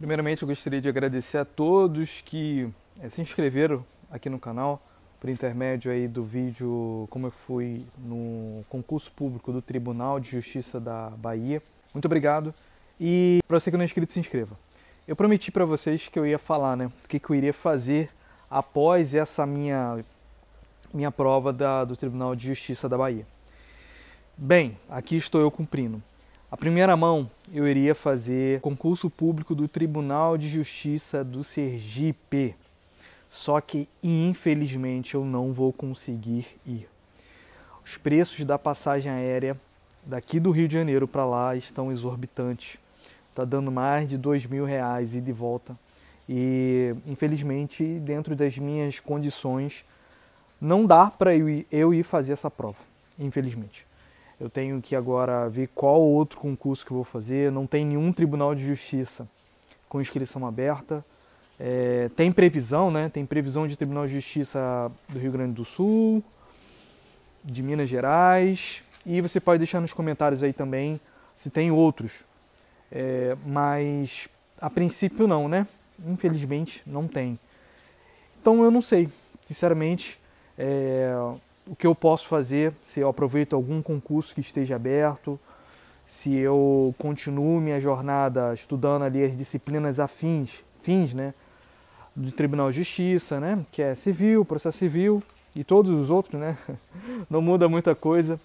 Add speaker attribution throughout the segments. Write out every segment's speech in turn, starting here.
Speaker 1: Primeiramente, eu gostaria de agradecer a todos que é, se inscreveram aqui no canal por intermédio aí do vídeo como eu fui no concurso público do Tribunal de Justiça da Bahia. Muito obrigado. E para você que não é inscrito, se inscreva. Eu prometi para vocês que eu ia falar, né, o que, que eu iria fazer após essa minha minha prova da, do Tribunal de Justiça da Bahia. Bem, aqui estou eu cumprindo. A primeira mão, eu iria fazer concurso público do Tribunal de Justiça do Sergipe. Só que, infelizmente, eu não vou conseguir ir. Os preços da passagem aérea daqui do Rio de Janeiro para lá estão exorbitantes. Está dando mais de dois mil reais ida e de volta. E, infelizmente, dentro das minhas condições, não dá para eu ir fazer essa prova, infelizmente. Eu tenho que agora ver qual outro concurso que vou fazer. Não tem nenhum tribunal de justiça com inscrição aberta. É, tem previsão, né? Tem previsão de Tribunal de Justiça do Rio Grande do Sul, de Minas Gerais. E você pode deixar nos comentários aí também se tem outros. É, mas a princípio não, né? Infelizmente não tem. Então eu não sei, sinceramente, é, o que eu posso fazer, se eu aproveito algum concurso que esteja aberto, se eu continuo minha jornada estudando ali as disciplinas afins, fins, né? do Tribunal de Justiça, né, que é civil, processo civil e todos os outros, né, não muda muita coisa.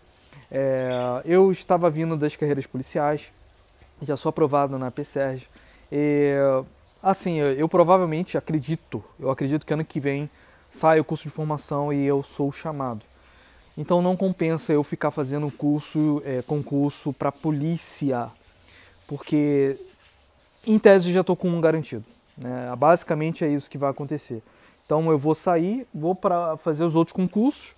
Speaker 1: É, eu estava vindo das carreiras policiais, já sou aprovado na PSERG. E, assim, eu, eu provavelmente acredito, eu acredito que ano que vem sai o curso de formação e eu sou chamado. Então não compensa eu ficar fazendo curso, é, concurso para polícia, porque em tese já estou com um garantido. Né? Basicamente é isso que vai acontecer. Então eu vou sair, vou para fazer os outros concursos,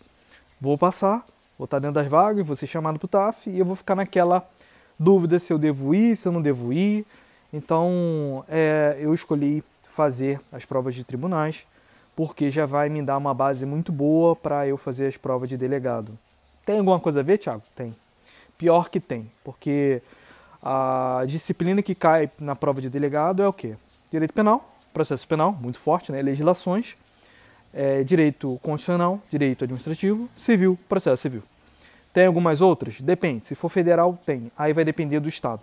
Speaker 1: vou passar, vou estar dentro das vagas, vou ser chamado para o TAF e eu vou ficar naquela dúvida se eu devo ir, se eu não devo ir. Então é, eu escolhi fazer as provas de tribunais porque já vai me dar uma base muito boa para eu fazer as provas de delegado. Tem alguma coisa a ver, Thiago? Tem. Pior que tem, porque a disciplina que cai na prova de delegado é o quê? direito penal, processo penal, muito forte, né? legislações, é, direito constitucional, direito administrativo, civil, processo civil. Tem algumas outras? Depende. Se for federal, tem. Aí vai depender do Estado.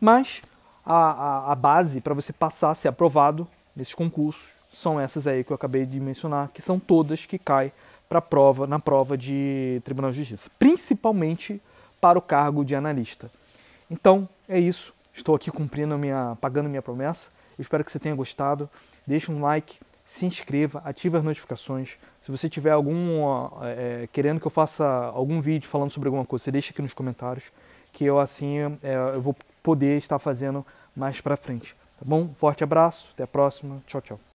Speaker 1: Mas a, a, a base para você passar, ser aprovado nesses concursos, são essas aí que eu acabei de mencionar, que são todas que caem para prova, na prova de Tribunal de Justiça, principalmente para o cargo de analista. Então, é isso. Estou aqui cumprindo minha, pagando minha promessa. Eu espero que você tenha gostado. Deixe um like, se inscreva, ative as notificações. Se você tiver algum é, querendo que eu faça algum vídeo falando sobre alguma coisa, você deixa aqui nos comentários que eu assim é, eu vou poder estar fazendo mais para frente. Tá bom? Forte abraço, até a próxima. Tchau, tchau.